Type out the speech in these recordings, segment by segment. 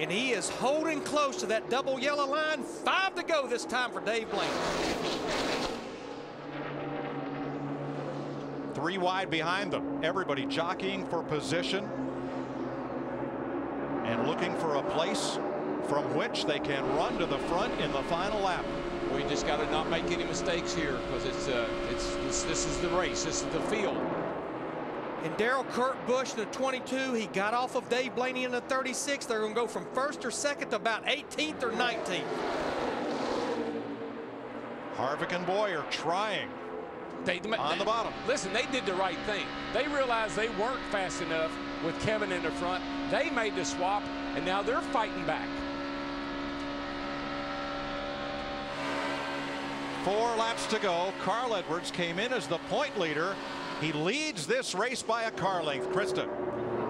And he is holding close to that double yellow line. Five to go this time for Dave Blaney. Three wide behind them. Everybody jockeying for position and looking for a place from which they can run to the front in the final lap. We just got to not make any mistakes here because it's, uh, it's, it's this is the race. This is the field. And Darrell Kurt Busch in the 22, he got off of Dave Blaney in the 36. They're going to go from first or second to about 18th or 19th. Harvick and Bowyer trying they, on they, the bottom. Listen, they did the right thing. They realized they weren't fast enough with Kevin in the front. They made the swap, and now they're fighting back. Four laps to go. Carl Edwards came in as the point leader. He leads this race by a car length. Krista.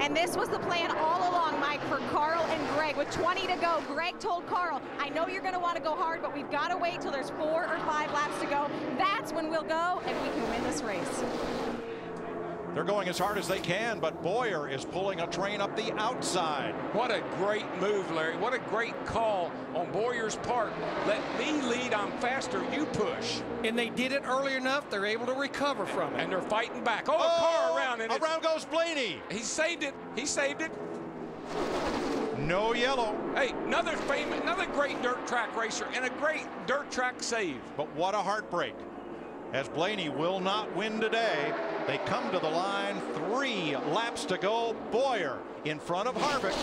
And this was the plan all along, Mike, for Carl and Greg. With 20 to go, Greg told Carl, I know you're going to want to go hard, but we've got to wait till there's four or five laps to go. That's when we'll go, and we can win this race. They're going as hard as they can, but Bowyer is pulling a train up the outside. What a great move, Larry. What a great call on Bowyer's part. Let me lead. I'm faster. You push. And they did it early enough. They're able to recover from it. And they're fighting back. Oh, oh a car around. And around goes Blaney. He saved it. He saved it. No yellow. Hey, another famous, another great dirt track racer and a great dirt track save. But what a heartbreak. As Blaney will not win today, they come to the line. Three laps to go. Bowyer in front of Harvick.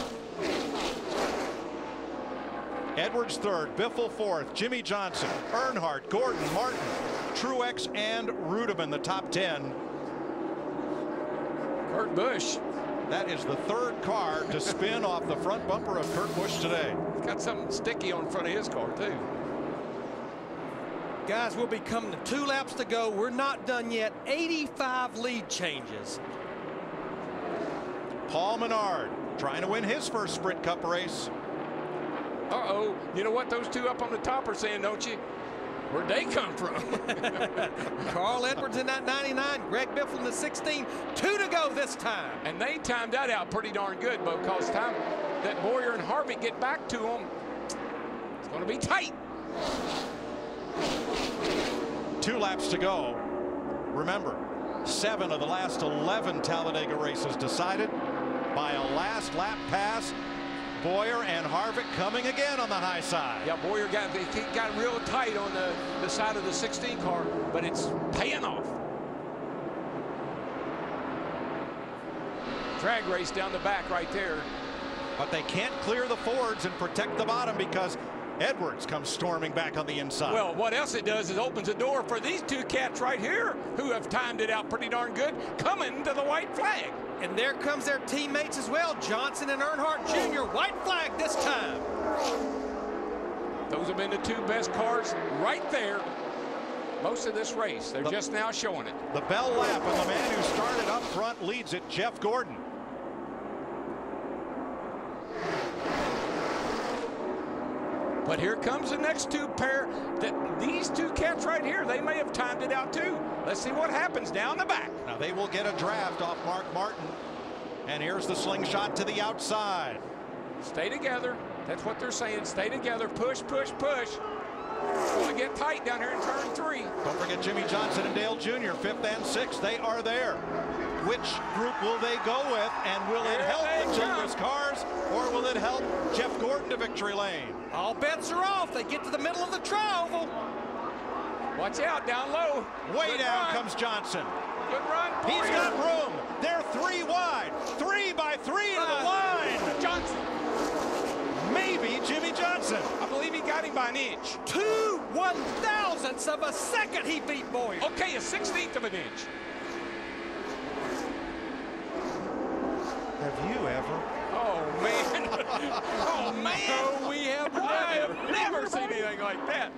Edwards third, Biffle fourth, Jimmie Johnson, Earnhardt, Gordon, Martin, Truex, and Reutimann, the top 10. Kurt Busch. That is the third car to spin off the front bumper of Kurt Busch today. He's got something sticky on front of his car, too. Guys, we'll be coming to two laps to go. We're not done yet. 85 lead changes. Paul Menard trying to win his first Sprint Cup race. Uh-oh. You know what those two up on the top are saying, don't you? Where'd they come from? Carl Edwards in that 99, Greg Biffle in the 16. Two to go this time. And they timed that out pretty darn good because time that Bowyer and Harvick get back to them, it's going to be tight. Two laps to go. Remember, seven of the last 11 Talladega races decided by a last lap pass. Bowyer and Harvick coming again on the high side. Yeah, Bowyer got got real tight on the, the side of the 16 car, but it's paying off. Drag race down the back right there. But they can't clear the Fords and protect the bottom because Edwards comes storming back on the inside. Well, what else it does is opens a door for these two cats right here who have timed it out pretty darn good coming to the white flag. And there comes their teammates as well, Johnson and Earnhardt Jr. White flag this time. Those have been the two best cars right there most of this race. They're the, just now showing it. The bell lap and the man who started up front leads it, Jeff Gordon. But here comes the next two pair. That these two cats right here, they may have timed it out too. Let's see what happens down the back. Now they will get a draft off Mark Martin. And here's the slingshot to the outside. Stay together. That's what they're saying. Stay together. Push, push, push. To get tight down here in turn three. Don't forget Jimmie Johnson and Dale Jr., fifth and sixth. They are there. Which group will they go with? And will it help the Childress cars or will it help Jeff Gordon to victory lane? All bets are off. They get to the middle of the tri-oval. Watch out, down low. Way Good down run. comes Johnson. Good run. He's got room. They're three wide. Three by three to the line. Johnson. Maybe Jimmie Johnson. I believe he got him by an inch. Two one thousandths of a second he beat Bowyer. Okay, a sixteenth of an inch. You ever? Oh, man. oh, man. No, we have I have never seen anything like that.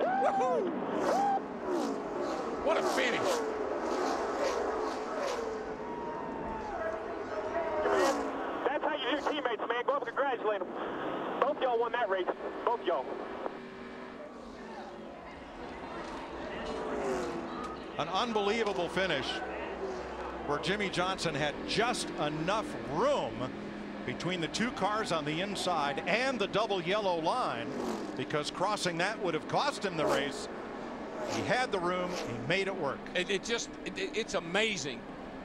Woohoo! What a finish. That's how you do teammates, man. Go up and congratulate them. Both y'all won that race. Both y'all. An unbelievable finish where Jimmie Johnson had just enough room between the two cars on the inside and the double yellow line because crossing that would have cost him the race. He had the room. He made it work. It, it just, it, it's amazing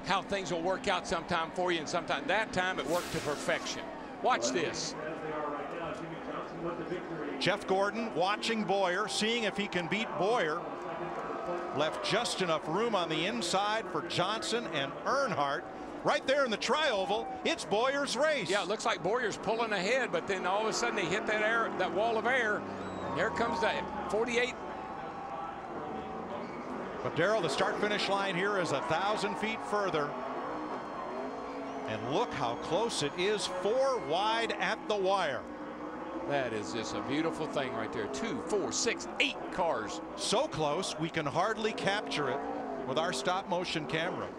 how things will work out sometime for you and sometime that time it worked to perfection. Watch this. Jeff Gordon watching Bowyer, seeing if he can beat Bowyer. Left just enough room on the inside for Johnson and Earnhardt. Right there in the trioval, it's Bowyer's race. Yeah, it looks like Bowyer's pulling ahead, but then all of a sudden he hit that air, that wall of air. Here comes that 48. But Darrell, the start finish line here is a thousand feet further. And look how close it is, four wide at the wire. That is just a beautiful thing right there. Two, four, six, eight cars. So close, we can hardly capture it with our stop motion camera.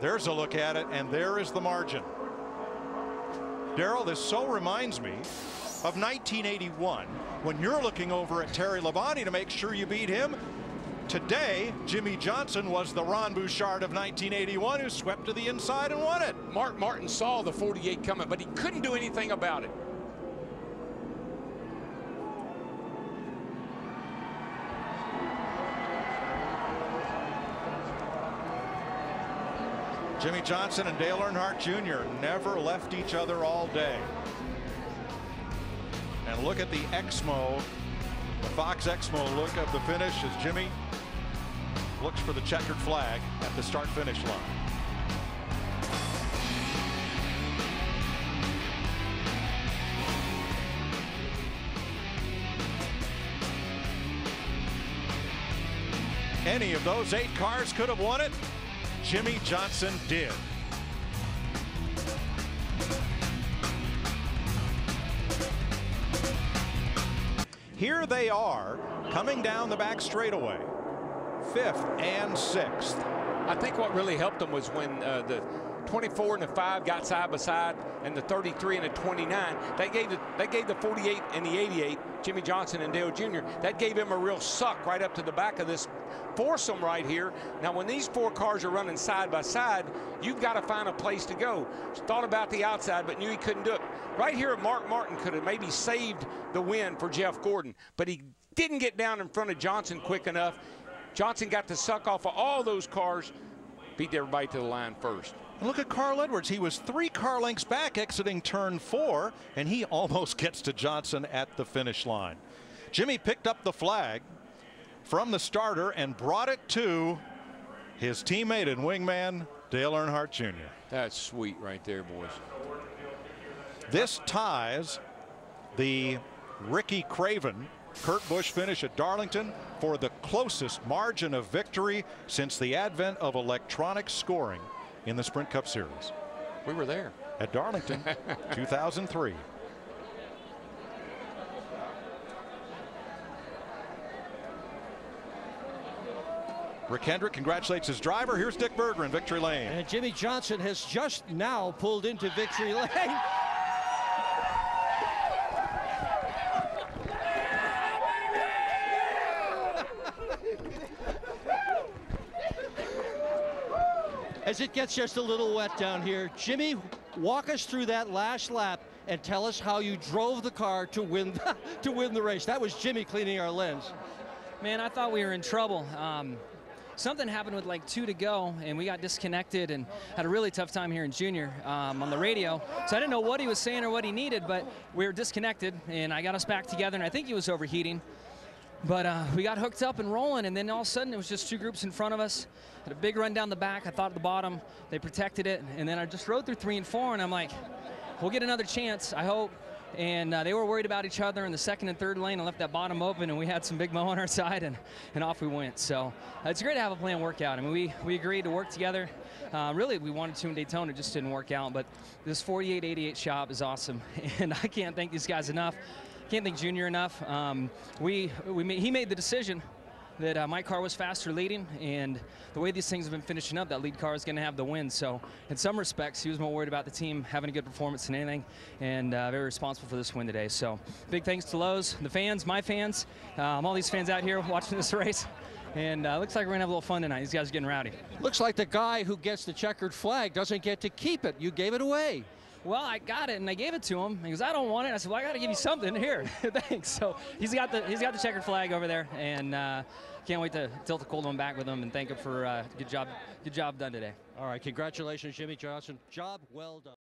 There's a look at it, and there is the margin. Darrell, this so reminds me of 1981 when you're looking over at Terry Labonte to make sure you beat him. Today, Jimmie Johnson was the Ron Bouchard of 1981 who swept to the inside and won it. Mark Martin saw the 48 coming, but he couldn't do anything about it. Jimmie Johnson and Dale Earnhardt Jr. never left each other all day. And look at the Exmo, the Fox Exmo look of the finish as Jimmie looks for the checkered flag at the start finish line. Any of those eight cars could have won it. Jimmie Johnson did. Here they are coming down the back straightaway, fifth and sixth. I think what really helped them was when uh, the 24 and the 5 got side by side and the 33 and the 29 that gave the that gave the 48 and the 88 Jimmie Johnson and Dale Jr. that gave him a real suck right up to the back of this foursome right here. Now when these four cars are running side by side you've got to find a place to go. Thought about the outside but knew he couldn't do it. Right here Mark Martin could have maybe saved the win for Jeff Gordon but he didn't get down in front of Johnson quick enough. Johnson got to suck off of all those cars beat everybody to the line first Look at Carl Edwards. He was three car lengths back exiting turn four, and he almost gets to Johnson at the finish line. Jimmie picked up the flag from the starter and brought it to his teammate and wingman, Dale Earnhardt Jr. That's sweet right there, boys. This ties the Ricky Craven Kurt Busch finish at Darlington for the closest margin of victory since the advent of electronic scoring in the Sprint Cup Series. We were there. At Darlington, 2003. Rick Hendrick congratulates his driver. Here's Dick Berggren in victory lane. And Jimmie Johnson has just now pulled into victory lane. As it gets just a little wet down here. Jimmie, walk us through that last lap and tell us how you drove the car to win the, to win the race. That was Jimmie cleaning our lens. Man, I thought we were in trouble. Um, something happened with like two to go, and we got disconnected and had a really tough time here in junior um, on the radio. So I didn't know what he was saying or what he needed, but we were disconnected, and I got us back together, and I think he was overheating. But uh, we got hooked up and rolling, and then all of a sudden it was just two groups in front of us. Had a big run down the back. I thought at the bottom they protected it, and then I just rode through three and four, and I'm like, we'll get another chance, I hope. And uh, they were worried about each other in the second and third lane and left that bottom open, and we had some big mo on our side, and, and off we went. So uh, it's great to have a plan work out. I mean, we, we agreed to work together. Uh, really, we wanted to in Daytona, it just didn't work out. But this 48-88 shop is awesome, and I can't thank these guys enough can't thank Junior enough. Um, we, we made, he made the decision that uh, my car was faster leading, and the way these things have been finishing up, that lead car is going to have the win. So, in some respects, he was more worried about the team having a good performance than anything, and uh, very responsible for this win today. So, big thanks to Lowe's, the fans, my fans, um, all these fans out here watching this race. And uh, looks like we're gonna have a little fun tonight. These guys are getting rowdy. Looks like the guy who gets the checkered flag doesn't get to keep it. You gave it away. Well, I got it and I gave it to him. He goes, I don't want it. I said, Well, I got to give you something here. Thanks. So he's got the he's got the checkered flag over there, and uh, can't wait to tilt the cold one back with him and thank him for uh, good job good job done today. All right, congratulations, Jimmie Johnson. Job well done.